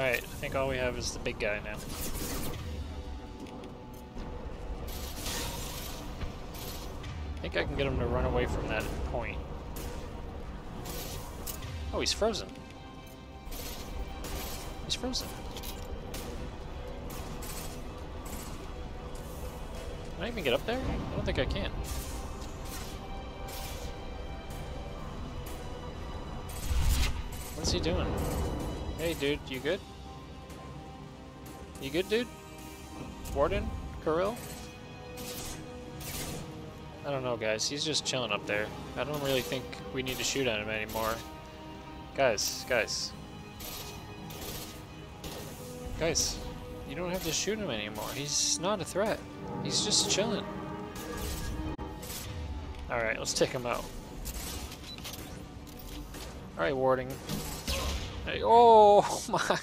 Alright, I think all we have is the big guy now. I think I can get him to run away from that point. Oh, he's frozen. He's frozen. Can I even get up there? I don't think I can. What's he doing? Hey dude, you good? You good dude? Warden? Kuril? I don't know guys, he's just chilling up there. I don't really think we need to shoot at him anymore. Guys, guys. Guys, you don't have to shoot him anymore. He's not a threat. He's just chilling. Alright, let's take him out. Alright, warding. Hey, oh my